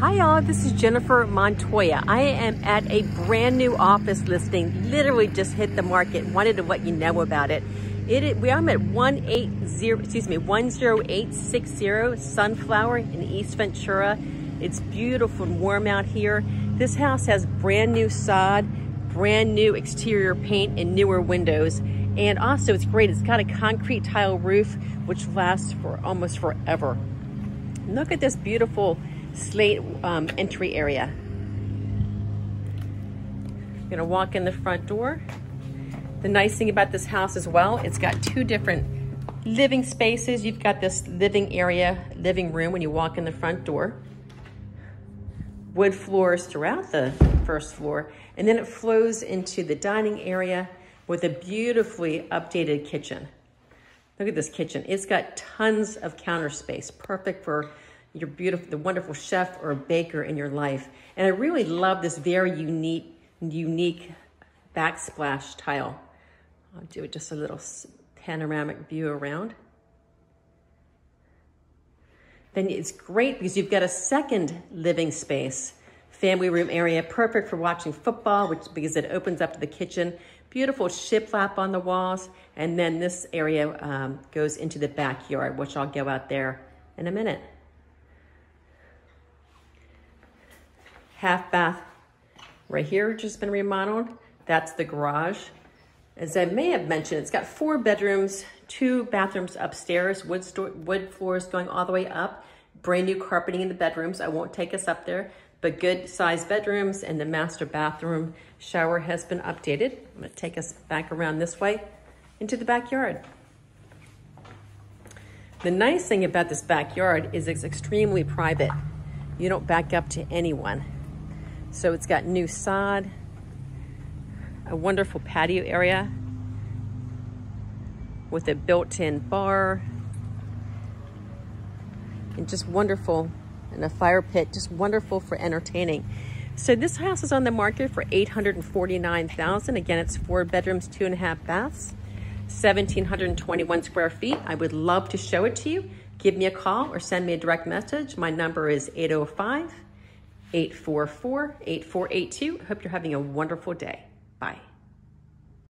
Hi y'all, this is Jennifer Montoya. I am at a brand new office listing, literally just hit the market. Wanted to let you know about it. It we I'm at 180, excuse me, 10860 Sunflower in East Ventura. It's beautiful and warm out here. This house has brand new sod, brand new exterior paint and newer windows. And also it's great, it's got a concrete tile roof, which lasts for almost forever. Look at this beautiful slate um, entry area. I'm gonna walk in the front door. The nice thing about this house as well, it's got two different living spaces. You've got this living area, living room when you walk in the front door. Wood floors throughout the first floor. And then it flows into the dining area with a beautifully updated kitchen. Look at this kitchen. It's got tons of counter space, perfect for your beautiful, the wonderful chef or baker in your life. And I really love this very unique, unique backsplash tile. I'll do it just a little panoramic view around. Then it's great because you've got a second living space, family room area, perfect for watching football, which because it opens up to the kitchen. Beautiful shiplap on the walls. And then this area um, goes into the backyard, which I'll go out there in a minute. Half bath right here, just been remodeled. That's the garage. As I may have mentioned, it's got four bedrooms, two bathrooms upstairs, wood, wood floors going all the way up, brand new carpeting in the bedrooms. I won't take us up there, but good sized bedrooms and the master bathroom shower has been updated. I'm gonna take us back around this way into the backyard. The nice thing about this backyard is it's extremely private. You don't back up to anyone. So it's got new sod, a wonderful patio area with a built-in bar, and just wonderful, and a fire pit, just wonderful for entertaining. So this house is on the market for 849000 Again, it's four bedrooms, two and a half baths, 1,721 square feet. I would love to show it to you. Give me a call or send me a direct message. My number is 805 844 8482. Hope you're having a wonderful day. Bye.